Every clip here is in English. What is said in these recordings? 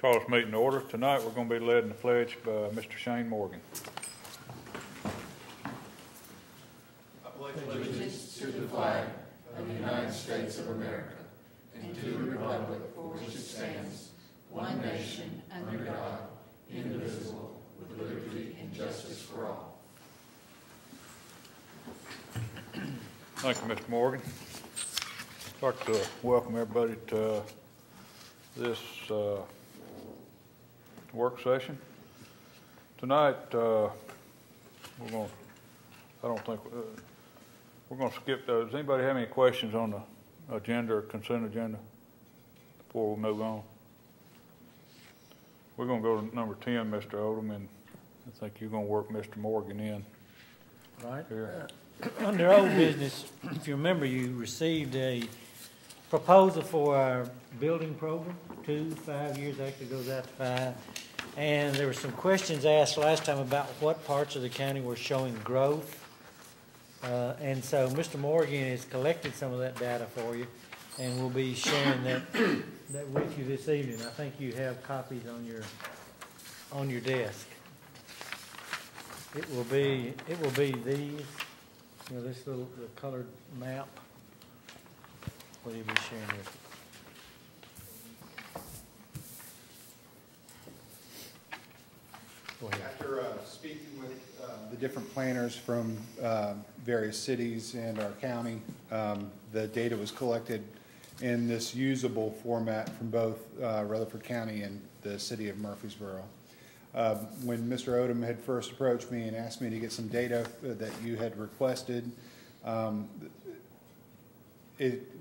Call this meeting to order. Tonight, we're going to be led in the pledge by Mr. Shane Morgan. I pledge allegiance to the flag of the United States of America and to the republic for which it stands, one nation under God, indivisible, with liberty and justice for all. Thank you, Mr. Morgan. I'd like to welcome everybody to this uh, work session. Tonight, uh, we're going, to I don't think, uh, we're going to skip those. Does anybody have any questions on the agenda or consent agenda before we move on? We're going to go to number 10, Mr. Odom, and I think you're going to work Mr. Morgan in Right. here. Under old business, if you remember, you received a proposal for our building program, two, five years, actually goes out to five. And there were some questions asked last time about what parts of the county were showing growth. Uh, and so Mr. Morgan has collected some of that data for you, and we'll be sharing that, that with you this evening. I think you have copies on your, on your desk. It will be, it will be these, you know, this little, the colored map. What he'll be sharing with you. After uh, speaking with uh, the different planners from uh, various cities and our county, um, the data was collected in this usable format from both uh, Rutherford County and the city of Murfreesboro. Uh, When Mr. Odom had first approached me and asked me to get some data that you had requested, um, it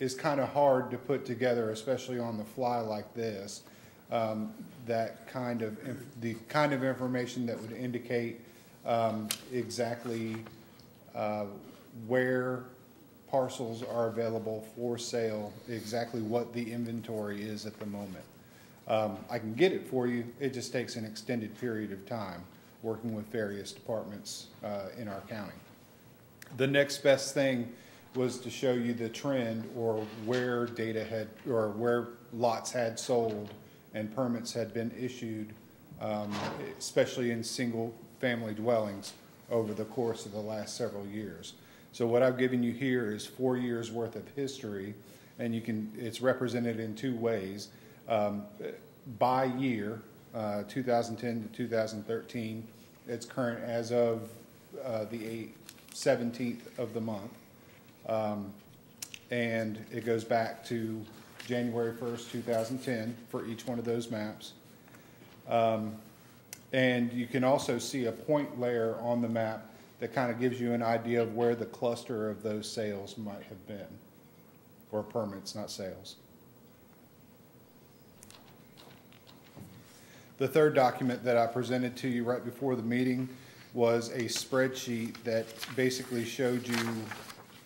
is kind of hard to put together, especially on the fly like this, um, that kind of, the kind of information that would indicate um, exactly uh, where parcels are available for sale, exactly what the inventory is at the moment. Um, I can get it for you, it just takes an extended period of time, working with various departments uh, in our county. The next best thing was to show you the trend or where data had, or where lots had sold and permits had been issued, um, especially in single-family dwellings over the course of the last several years. So what I've given you here is four years' worth of history, and you can, it's represented in two ways. Um, by year, uh, 2010 to 2013, it's current as of uh, the eight- 17th of the month. Um, And it goes back to January 1st, 2010 for each one of those maps. Um, And you can also see a point layer on the map that kind of gives you an idea of where the cluster of those sales might have been, or permits, not sales. The third document that I presented to you right before the meeting was a spreadsheet that basically showed you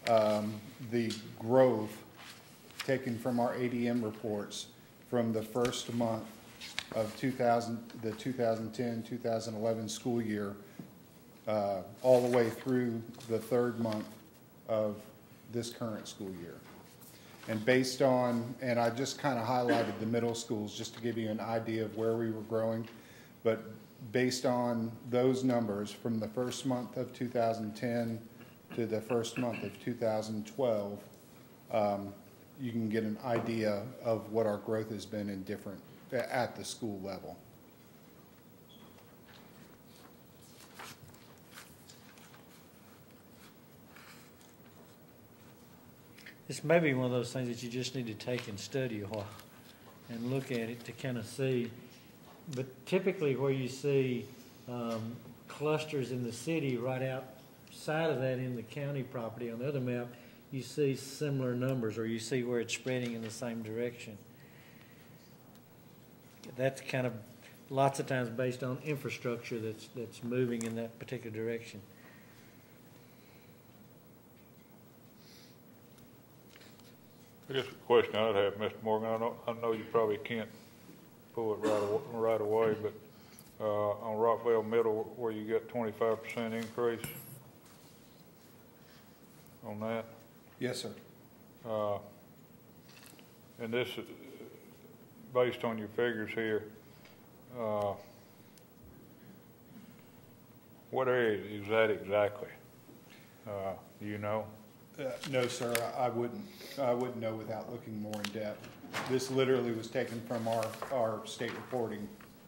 um, the growth taken from our ADM reports from the first month of 2000, the 2010, 2011 school year, uh, all the way through the third month of this current school year. And based on, and I just kind of highlighted the middle schools just to give you an idea of where we were growing. But based on those numbers from the first month of 2010 to the first month of 2012, um, you can get an idea of what our growth has been in different, at the school level. This may be one of those things that you just need to take and study a while and look at it to kind of see. But typically where you see um, clusters in the city right outside of that in the county property on the other map, you see similar numbers or you see where it's spreading in the same direction. That's kind of lots of times based on infrastructure that's, that's moving in that particular direction. Guess the question I'd have, Mr. Morgan, I know, I know you probably can't pull it right, right away, but, uh, on Rockvale Middle, where you got twenty-five percent increase on that, Yes, sir. uh, and this, uh, based on your figures here, uh, what area is that exactly? Uh, do you know? Uh, No, sir, I I wouldn't, I wouldn't know without looking more in depth. This literally was taken from our, our state reporting.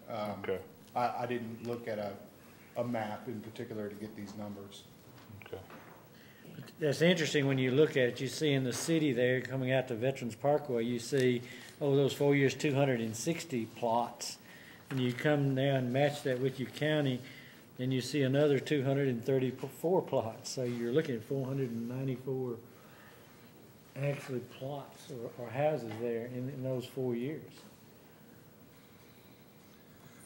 Um, Okay, I, I didn't look at a, a map in particular to get these numbers. That's interesting, when you look at it, you see in the city there, coming out to Veterans Parkway, you see, over those four years, two hundred and sixty plots. And you come down and match that with your county, and you see another two hundred and thirty-four plots. So you're looking at four hundred and ninety-four actually plots or, or houses there in, in those four years.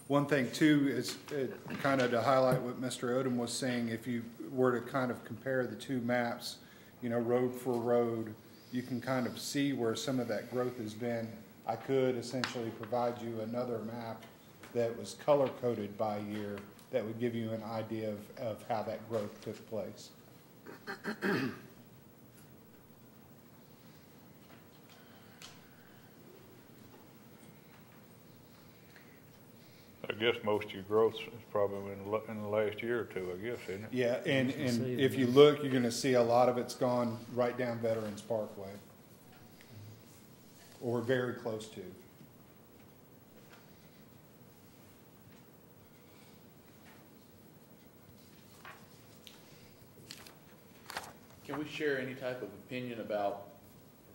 One thing too is, uh, kind of to highlight what Mr. Odom was saying, if you were to kind of compare the two maps, you know, road for road, you can kind of see where some of that growth has been. I could essentially provide you another map that was color coded by year that would give you an idea of, of how that growth took place. Guess most of your growth is probably in, the in the last year or two, I guess, isn't it? Yeah, and, You can see and if you look, you're gonna see a lot of it's gone right down Veterans Parkway. Or very close to. Can we share any type of opinion about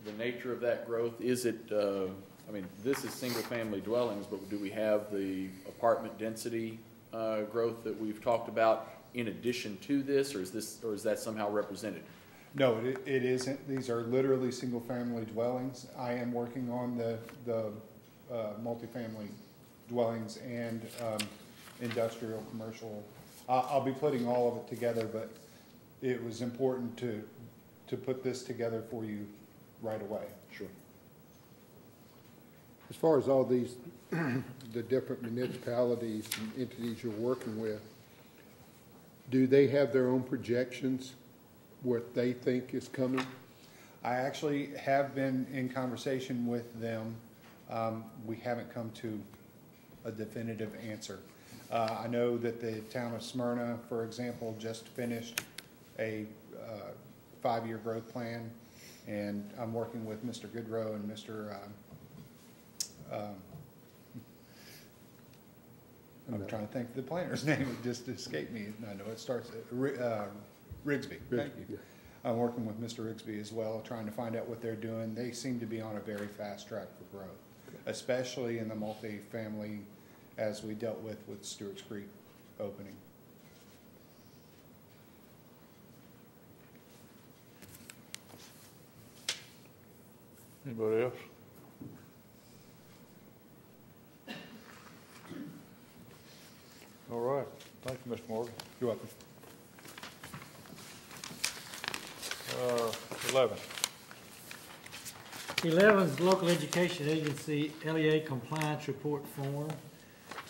the nature of that growth? Is it, uh, I mean, this is single-family dwellings, but do we have the apartment density uh, growth that we've talked about in addition to this, or is this, or is that somehow represented? No, it, it isn't. These are literally single-family dwellings. I am working on the, the, uh, multifamily dwellings and, um, industrial, commercial. I'll be putting all of it together, but it was important to, to put this together for you right away. Sure. As far as all these, the different municipalities and entities you're working with, do they have their own projections, what they think is coming? I actually have been in conversation with them. Um, we haven't come to a definitive answer. Uh, I know that the town of Smyrna, for example, just finished a, uh, five-year growth plan, and I'm working with Mr. Goodrow and Mr., um, um, I'm trying to think of the planner's name, it just escaped me. I know it starts at, Ri- uh, Rigsby, thank you. I'm working with Mr. Rigsby as well, trying to find out what they're doing. They seem to be on a very fast track for growth, especially in the multifamily, as we dealt with with Stewart's Creek opening. Anybody else? All right, thank you, Mr. Morgan. You're welcome. Uh, eleven, Eleven is local education agency LEA compliance report form.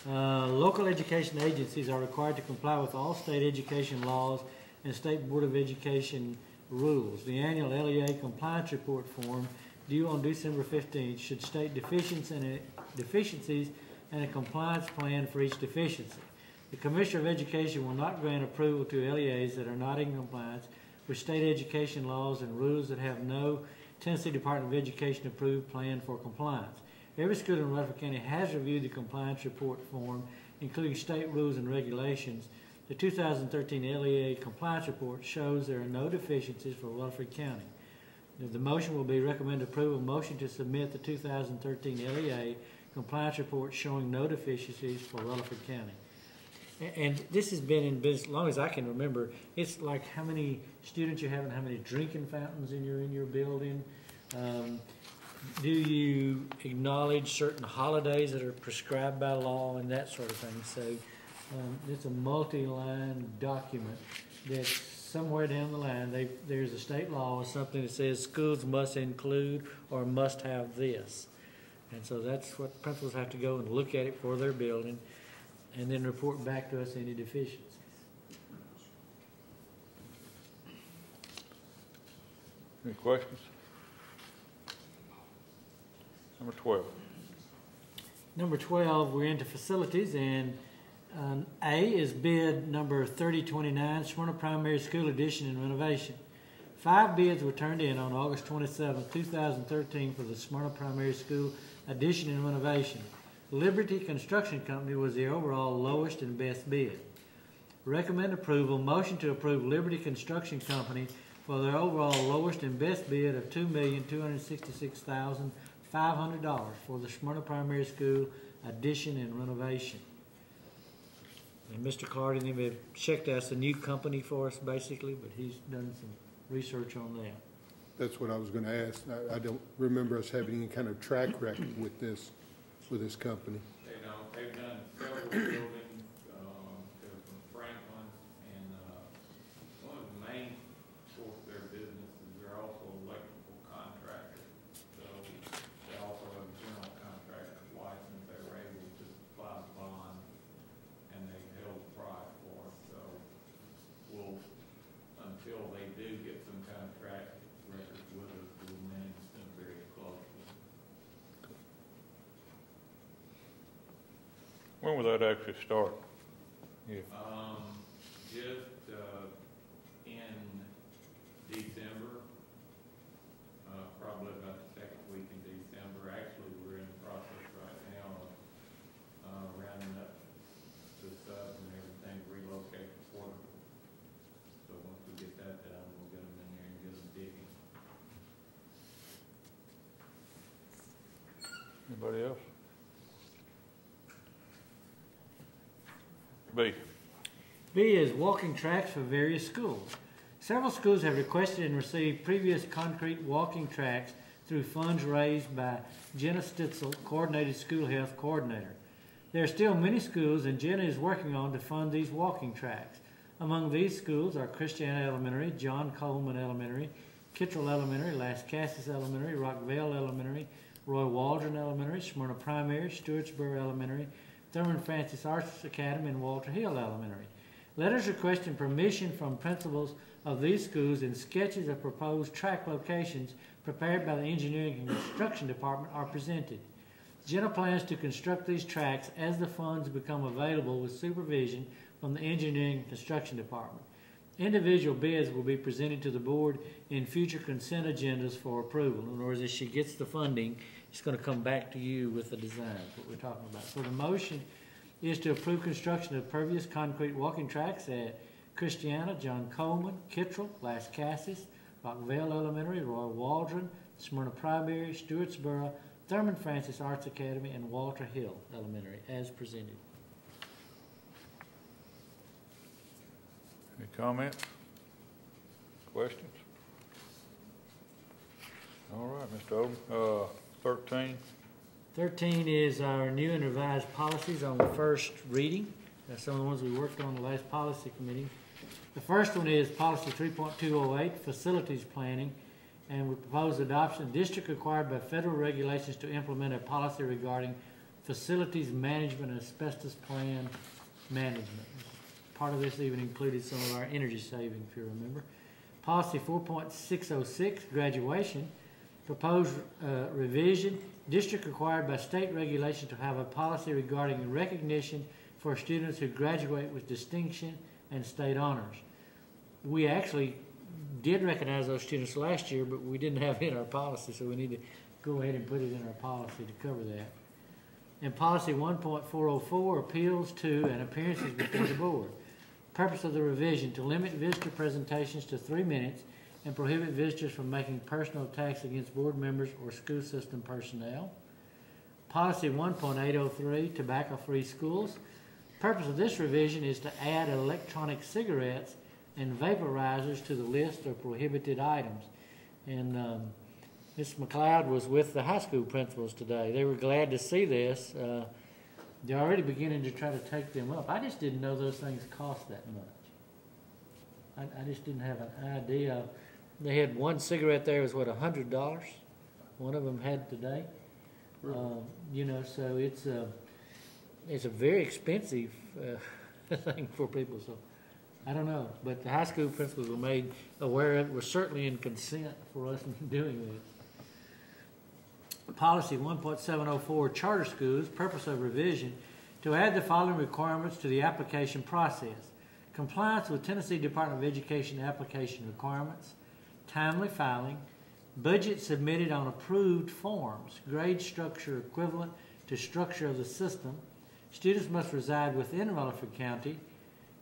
Uh, Local education agencies are required to comply with all state education laws and state board of education rules. The annual LEA compliance report form due on December fifteenth should state deficiencies and, deficiencies and a compliance plan for each deficiency. The Commissioner of Education will not grant approval to LEAs that are not in compliance with state education laws and rules that have no Tennessee Department of Education approved plan for compliance. Every school in Rutherford County has reviewed the compliance report form, including state rules and regulations. The 2013 LEA compliance report shows there are no deficiencies for Rutherford County. The- motion will be recommended approval, motion to submit the 2013 LEA compliance report showing no deficiencies for Rutherford County. And this has been in business as long as I can remember. It's like how many students you have and how many drinking fountains in your, in your building. Um, do you acknowledge certain holidays that are prescribed by law and that sort of thing? So, um, it's a multi-line document that somewhere down the line, they, there's a state law or something that says schools must include or must have this. And so that's what principals have to go and look at it for their building and then report back to us any deficiencies. any questions? Number twelve, Number twelve, we're into facilities, and, um, A is bid number thirty twenty-nine, Smyrna Primary School addition and renovation. Five bids were turned in on August twenty-seventh, two thousand thirteen for the Smyrna Primary School addition and renovation. Liberty Construction Company was the overall lowest and best bid. Recommend approval, motion to approve Liberty Construction Company for their overall lowest and best bid of two million, two hundred sixty-six thousand, five hundred dollars for the Smyrna Primary School addition and renovation. And Mr. Carter, have checked out a new company for us, basically, but he's done some research on that. That's what I was gonna ask. I, I don't remember us having any kind of track record with this, with this company. They know, they've done several buildings, um, there's some Franklin, and, uh, one of the main source of their business is they're also electrical contractors. So they also have a general contractor's license, they were able to supply the bond, and they held the price for us, so we'll, until they do get some kind of track record with us, we'll manage them very closely. When will that actually start? Yeah, Um, just, uh, in December, uh, probably about the second week in December. Actually, we're in the process right now of, uh, rounding up the subs and everything, to relocate the portable. So once we get that done, we'll get them in there and get them digging. anybody else? B, B is walking tracks for various schools. Several schools have requested and received pervious concrete walking tracks through funds raised by Jenna Stitzel, Coordinated School Health Coordinator. There are still many schools, and Jenna is working on to fund these walking tracks. Among these schools are Christiana Elementary, John Coleman Elementary, Kittrell Elementary, Las Casas Elementary, Rockvale Elementary, Roy Waldron Elementary, Smyrna Primary, Stewartsboro Elementary, Thurman Francis Arts Academy, and Walter Hill Elementary. Letters requesting permission from principals of these schools and sketches of proposed track locations prepared by the Engineering and Construction Department are presented. Jenna plans to construct these tracks as the funds become available with supervision from the Engineering and Construction Department. Individual bids will be presented to the board in future consent agendas for approval. In other words, if she gets the funding, it's gonna come back to you with the design, what we're talking about. So the motion is to approve construction of pervious concrete walking tracks at Christiana, John Coleman, Kittrell, Las Casas, Rockvale Elementary, Roy Waldron, Smyrna Primary, Stewartsboro, Thurman Francis Arts Academy, and Walter Hill Elementary, as presented. any comments? Questions? All right, Mr. Odom, uh, thirteen, Thirteen is our new and revised policies on the first reading. That's some of the ones we worked on the last policy committee. The first one is policy three point two oh eight, facilities planning. And we propose adoption, district required by federal regulations to implement a policy regarding facilities management and asbestos plan management. Part of this even included some of our energy saving, if you remember. Policy four point six oh six, graduation. Proposed uh, revision, district required by state regulation to have a policy regarding recognition for students who graduate with distinction and state honors. We actually did recognize those students last year, but we didn't have it in our policy, so we need to go ahead and put it in our policy to cover that. And policy one point four oh four, appeals to and appearances before the board. Purpose of the revision, to limit visitor presentations to three minutes and prohibit visitors from making personal attacks against board members or school system personnel. Policy one point eight oh three, tobacco-free schools. Purpose of this revision is to add electronic cigarettes and vaporizers to the list of prohibited items. And, um, Ms. McLeod was with the high school principals today. They were glad to see this. Uh, they're already beginning to try to take them up. I just didn't know those things cost that much. I, I just didn't have an idea. They had one cigarette there was what, a hundred dollars? One of them had today. Um, you know, so it's a, it's a very expensive, uh, thing for people, so. I don't know, but the high school principals were made aware, of it. we're certainly in consent for us doing this. Policy 1.704 Charter Schools, purpose of revision, to add the following requirements to the application process. Compliance with Tennessee Department of Education application requirements, timely filing, budget submitted on approved forms, grade structure equivalent to structure of the system, students must reside within Rutherford County,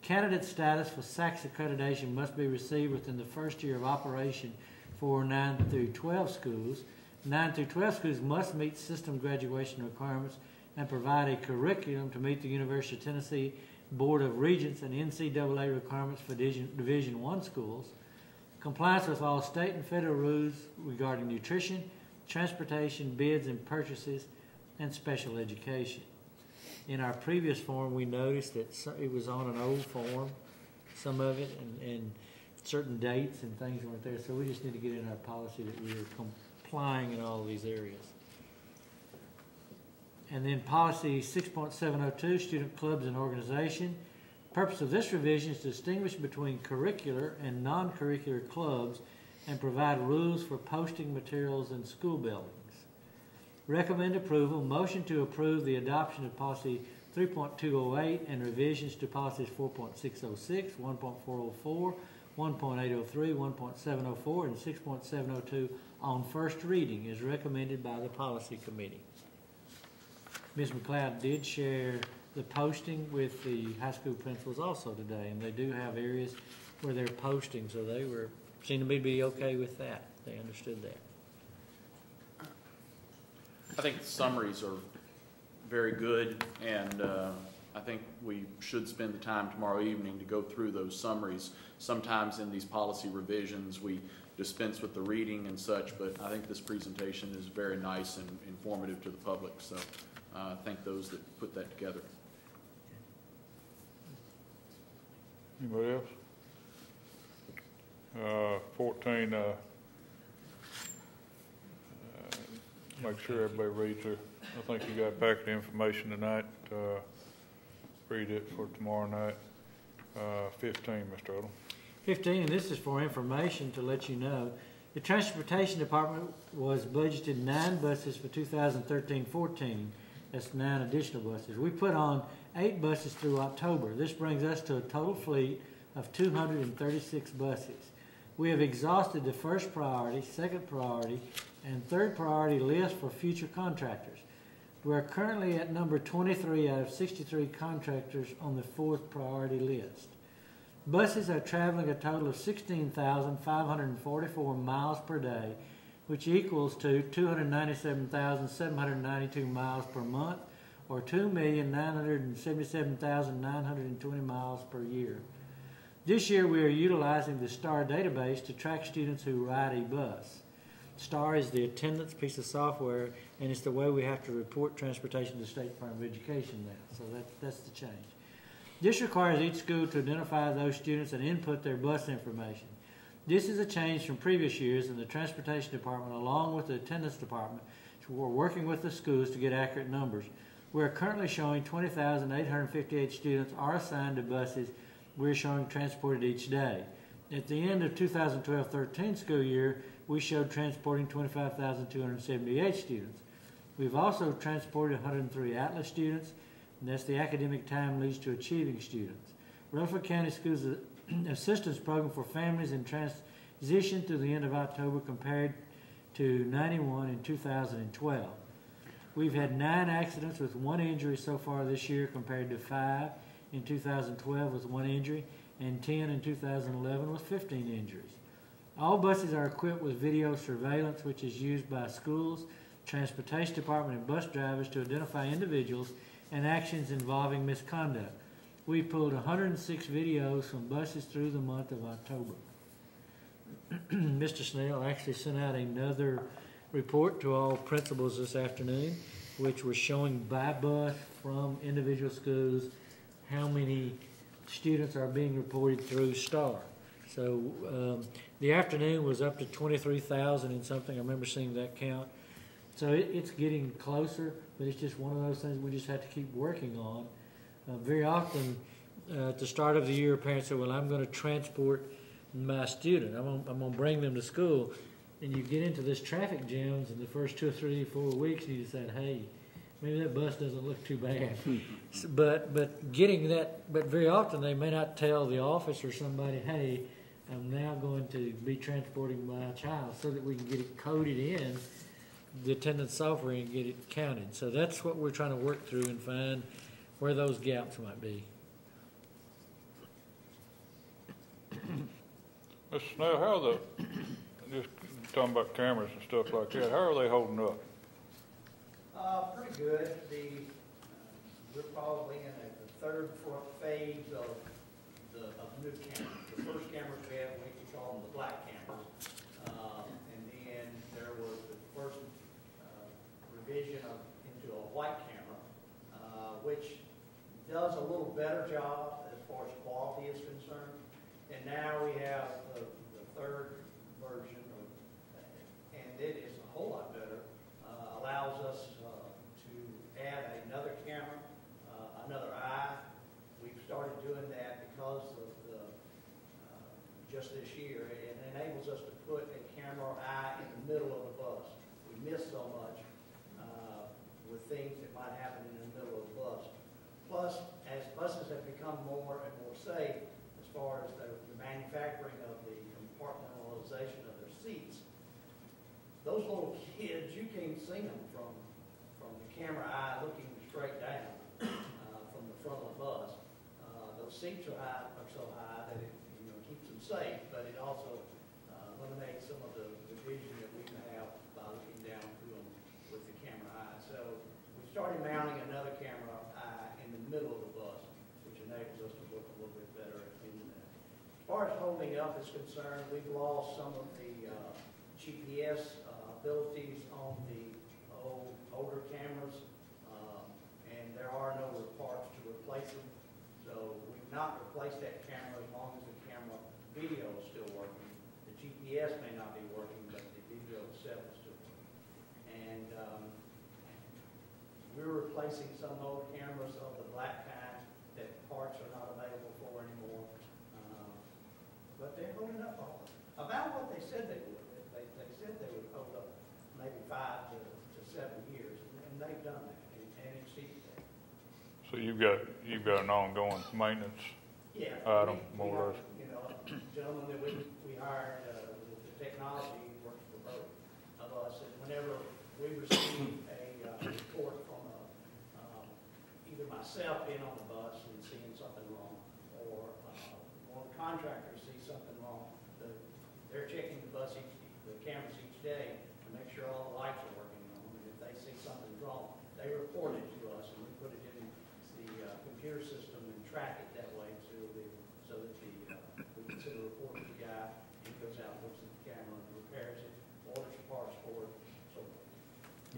candidate status for SACS accreditation must be received within the first year of operation for 9 through 12 schools, 9 through 12 schools must meet system graduation requirements and provide a curriculum to meet the University of Tennessee Board of Regents and NCAA requirements for Division, Division One schools. Compliance with all state and federal rules regarding nutrition, transportation, bids and purchases, and special education. In our previous form, we noticed that it was on an old form, some of it, and, and certain dates and things weren't there, so we just need to get in our policy that we are complying in all of these areas. And then policy six point seven oh two, student clubs and organization. Purpose of this revision is to distinguish between curricular and non-curricular clubs and provide rules for posting materials in school buildings. Recommend approval, motion to approve the adoption of policy three point two oh eight and revisions to policies 4.606, 1.404, 1.803, 1.704, and six point seven oh two on first reading is recommended by the policy committee. Ms. McLeod did share the posting with the high school principals also today, and they do have areas where they're posting, so they were, seemed to me be okay with that. They understood that. I think the summaries are very good, and uh, I think we should spend the time tomorrow evening to go through those summaries. Sometimes in these policy revisions, we dispense with the reading and such, but I think this presentation is very nice and informative to the public, so uh, I thank those that put that together. Anybody else? Uh, fourteen, uh, uh, make sure everybody reads her. I think you got a packet of information tonight, uh, read it for tomorrow night. Uh, fifteen, Mr. Odom. Fifteen, and this is for information to let you know, the Transportation Department was budgeted nine buses for 2013-14. That's nine additional buses. We put on eight buses through October. This brings us to a total fleet of two hundred and thirty-six buses. We have exhausted the first priority, second priority, and third priority list for future contractors. We are currently at number twenty-three out of sixty-three contractors on the fourth priority list. Buses are traveling a total of sixteen thousand five hundred and forty-four miles per day, which equals to two hundred ninety-seven thousand seven hundred ninety-two miles per month, or two million nine hundred and seventy-seven thousand nine hundred and twenty miles per year. This year, we are utilizing the STAR database to track students who ride a bus. STAR is the attendance piece of software, and it's the way we have to report transportation to the State Department of Education now. So that, that's the change. This requires each school to identify those students and input their bus information. This is a change from previous years, and the Transportation Department, along with the Attendance Department, we're working with the schools to get accurate numbers. We are currently showing 20,858 students are assigned to buses we're showing transported each day. At the end of 2012-13 school year, we showed transporting 25,278 students. We've also transported 103 Atlas students, and that's the academic time leads to achieving students. Rutherford County Schools Assistance Program for Families in Transition through the end of October compared to 91 in 2012. We've had nine accidents with one injury so far this year compared to five in 2012 with one injury and 10 in 2011 with 15 injuries. All buses are equipped with video surveillance, which is used by schools, transportation department, and bus drivers to identify individuals and actions involving misconduct. We pulled 106 videos from buses through the month of October. Mr. Snell actually sent out another report to all principals this afternoon, which was showing by bus from individual schools how many students are being reported through STAR. So um, the afternoon was up to 23,000 and something. I remember seeing that count. So it, it's getting closer, but it's just one of those things we just have to keep working on. Uh, very often, uh, at the start of the year, parents say, "Well, I'm going to transport my student. I'm going, I'm going to bring them to school." And you get into this traffic jams in the first two or three, four weeks, and you decide, hey, maybe that bus doesn't look too bad. But, but getting that, but very often they may not tell the office or somebody, hey, I'm now going to be transporting my child, so that we can get it coded in the attendance software and get it counted. So that's what we're trying to work through and find where those gaps might be. Mr. Snell, how the, just talking about cameras and stuff like that, how are they holding up? Uh, pretty good. The, we're probably in the third fo- phase of the, of new cameras. The first cameras we had, we call them the black cameras. Um, and then there was the first, uh, revision of, into a white camera, uh, which does a little better job as far as quality is concerned. And now we have the, the third version and it is a whole lot better. Uh, allows us, uh, to add another camera, uh, another eye. We've started doing that because of the, uh, just this year. It enables us to put a camera eye in the middle of the bus. We miss so much, uh, with things that might happen in the middle of the bus. Plus, as buses have become more and more safe, as far as the the manufacturing of the compartmentalization of those little kids, you can't see them from, from the camera eye looking straight down, uh, from the front of the bus. Uh, those seats are high, are so high that it, you know, keeps them safe, but it also, uh, eliminates some of the, the vision that we can have by looking down through them with the camera eye. So we started mounting another camera eye in the middle of the bus, which enables us to look a little bit better in that. As far as holding up is concerned, we've lost some of the uh, GPS uh, abilities on the old, older cameras, um, and there are no parts to replace them. So we've not replaced that camera as long as the camera video is still working. The GPS may not be working, but the video itself is still working. And um, we're replacing some old cameras of the black kind that parts are not available for anymore. Uh, But they're holding up all, about what they said they would. They, they said they would hold up maybe five to, to seven years, and- and they've done that, and and exceeded that. So you've got, you've got an ongoing maintenance, Yeah. Item, we- we more or have. You know, a gentleman that we, we hired, uh, with the technology, works for both of us, and whenever we receive a, uh, report from a, um, either myself being on the bus and seeing something wrong, or, uh, one contractor sees something wrong, the, they're checking the bus each, the cameras each day to make sure all the lights are working on them, and if they see something's wrong, they report it to us, and we put it in the, uh, computer system and track it that way, so the, so that the, uh, we can send a report to the guy, he goes out, looks at the camera, repairs it, orders parts for it, so forth.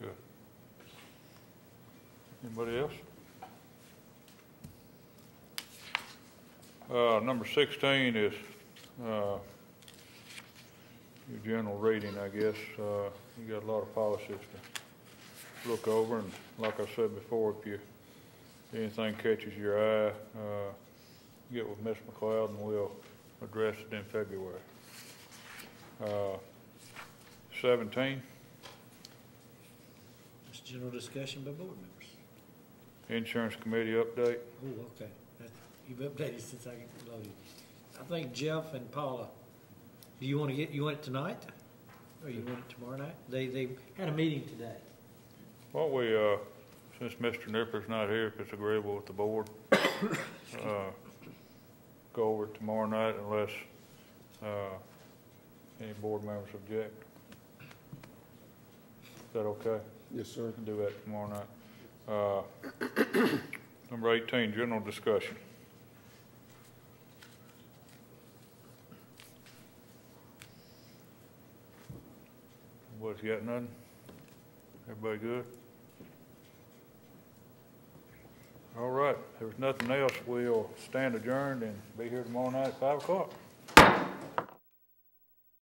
good. Anybody else? Uh, number sixteen is, uh, your general reading, I guess. Uh, you got a lot of policies to look over, and like I said before, if you, anything catches your eye, uh, get with Ms. McLeod and we'll address it in February. Uh, seventeen, It's general discussion by board members. Insurance committee update. Oh, okay. That's- You've updated since I loaded. I think Jeff and Paula, do you want to get, you want it tonight? Or you want it tomorrow night? They, they had a meeting today. Why don't we, uh, since Mr. Nipper's not here, if it's agreeable with the board, uh, go over it tomorrow night unless, uh, any board members object. Is that okay? Yes, sir. We can do that tomorrow night. Uh, number eighteen, general discussion. What's got nothing? Everybody good? All right, if there's nothing else, we'll stand adjourned and be here tomorrow night at five o'clock.